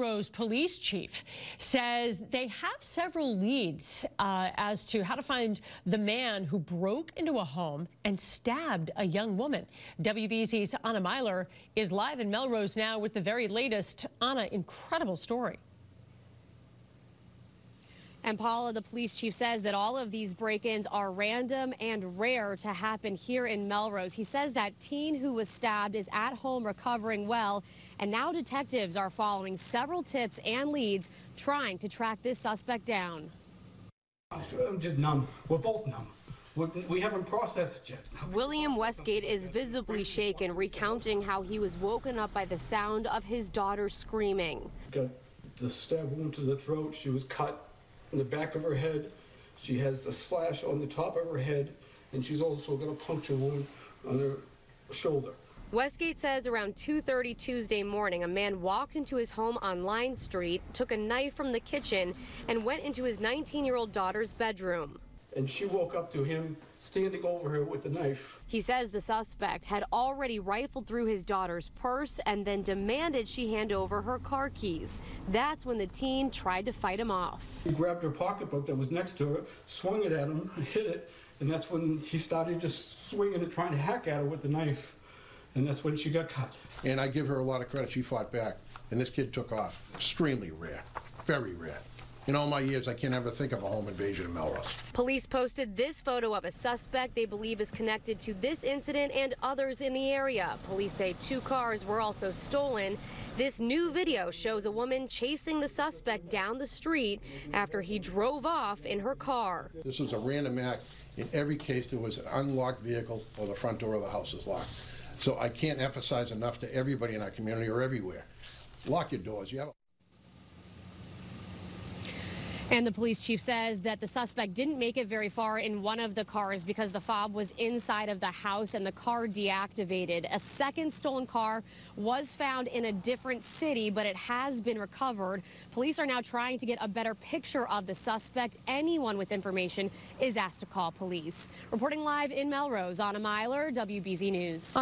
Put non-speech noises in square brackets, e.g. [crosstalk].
Rose police chief says they have several leads uh, as to how to find the man who broke into a home and stabbed a young woman. WBZ's Anna Meiler is live in Melrose now with the very latest. Anna, incredible story. And Paula, the police chief, says that all of these break-ins are random and rare to happen here in Melrose. He says that teen who was stabbed is at home recovering well, and now detectives are following several tips and leads trying to track this suspect down. I'm just numb. We're both numb. We haven't processed it yet. William Westgate is visibly shaken, recounting how he was woken up by the sound of his daughter screaming. Got the stab wound to the throat. She was cut in the back of her head. She has a slash on the top of her head, and she's also got a puncture wound on her shoulder. Westgate says around 2.30 Tuesday morning, a man walked into his home on Line Street, took a knife from the kitchen, and went into his 19-year-old daughter's bedroom and she woke up to him standing over her with the knife. He says the suspect had already rifled through his daughter's purse and then demanded she hand over her car keys. That's when the teen tried to fight him off. He grabbed her pocketbook that was next to her, swung it at him, [laughs] hit it, and that's when he started just swinging it, trying to hack at her with the knife. And that's when she got cut. And I give her a lot of credit. She fought back. And this kid took off. Extremely rare. Very rare. In all my years, I can't ever think of a home invasion in Melrose. Police posted this photo of a suspect they believe is connected to this incident and others in the area. Police say two cars were also stolen. This new video shows a woman chasing the suspect down the street after he drove off in her car. This was a random act. In every case, there was an unlocked vehicle or the front door of the house is locked. So I can't emphasize enough to everybody in our community or everywhere. Lock your doors. You have and the police chief says that the suspect didn't make it very far in one of the cars because the fob was inside of the house and the car deactivated. A second stolen car was found in a different city, but it has been recovered. Police are now trying to get a better picture of the suspect. Anyone with information is asked to call police. Reporting live in Melrose, Anna Meiler, WBZ News.